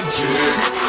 magic.